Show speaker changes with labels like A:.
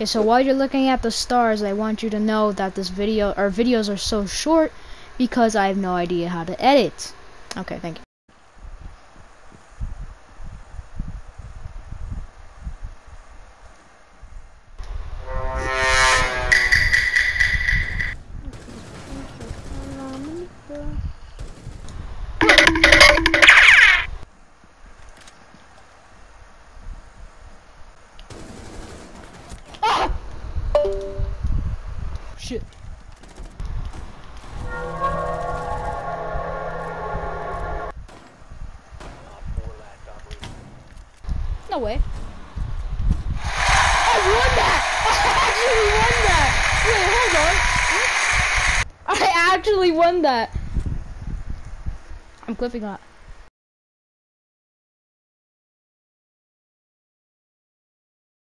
A: Okay, so while you're looking at the stars, I want you to know that this video, our videos are so short because I have no idea how to edit. Okay, thank you. Shit. No way. I won that! I actually won that! Wait, hold on. I actually won that. I'm clipping that.